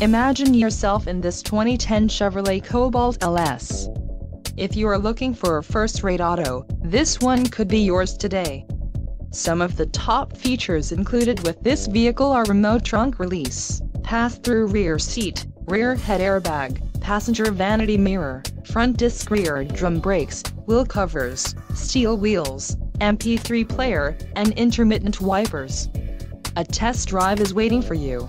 Imagine yourself in this 2010 Chevrolet Cobalt LS. If you are looking for a first-rate auto, this one could be yours today. Some of the top features included with this vehicle are remote trunk release, pass-through rear seat, rear head airbag, passenger vanity mirror, front disc rear drum brakes, wheel covers, steel wheels, MP3 player, and intermittent wipers. A test drive is waiting for you.